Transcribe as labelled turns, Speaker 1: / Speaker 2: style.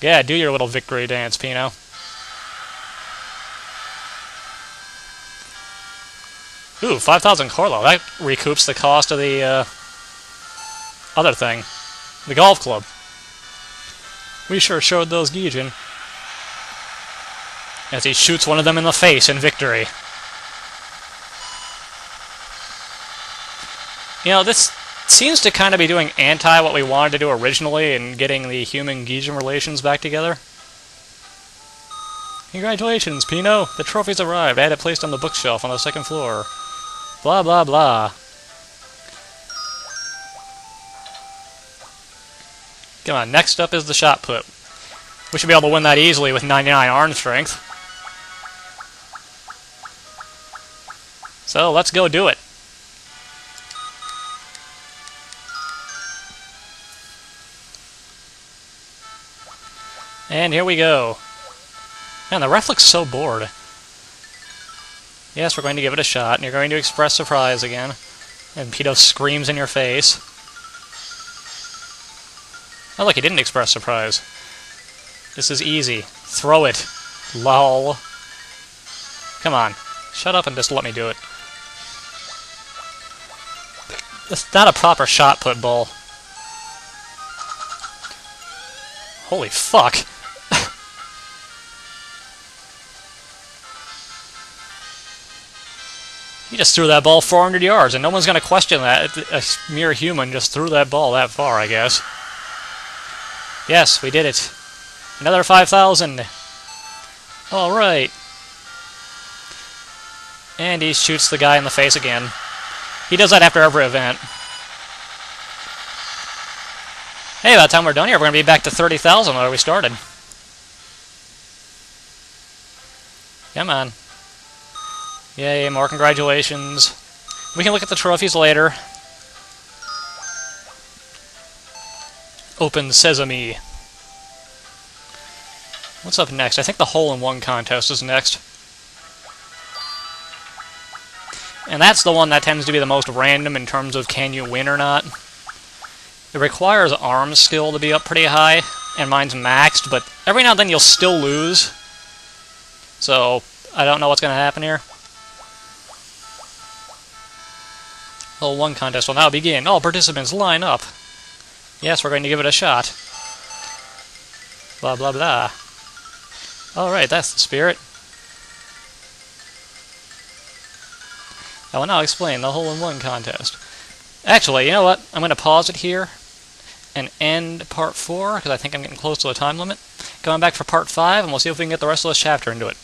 Speaker 1: Yeah, do your little victory dance, Pino. Ooh, 5,000 Corlo. That recoups the cost of the uh, other thing. The golf club. We sure showed those Gijin. As he shoots one of them in the face in victory. You know, this seems to kind of be doing anti what we wanted to do originally in getting the human Gijin relations back together. Congratulations, Pino! The trophy's arrived. I had it placed on the bookshelf on the second floor. Blah, blah, blah. Come on, next up is the shot put. We should be able to win that easily with 99 arm strength. So, let's go do it. And here we go. Man, the ref looks so bored. Yes, we're going to give it a shot, and you're going to express surprise again. And Pino screams in your face. Oh, look, he didn't express surprise. This is easy. Throw it. Lol. Come on. Shut up and just let me do it. It's not a proper shot put bull. Holy fuck. He just threw that ball 400 yards, and no one's going to question that. A mere human just threw that ball that far, I guess. Yes, we did it. Another 5,000. All right. And he shoots the guy in the face again. He does that after every event. Hey, by the time we're done here, we're going to be back to 30,000 where we started. Come on. Yay, more congratulations. We can look at the trophies later. Open Sesame. What's up next? I think the hole-in-one contest is next. And that's the one that tends to be the most random in terms of can you win or not. It requires arm skill to be up pretty high, and mine's maxed, but every now and then you'll still lose. So, I don't know what's going to happen here. Level 1 contest will now begin. All participants line up. Yes, we're going to give it a shot. Blah, blah, blah. Alright, that's the spirit. I will now explain the hole-in-one contest. Actually, you know what? I'm going to pause it here and end part 4, because I think I'm getting close to the time limit. Coming back for part 5, and we'll see if we can get the rest of this chapter into it.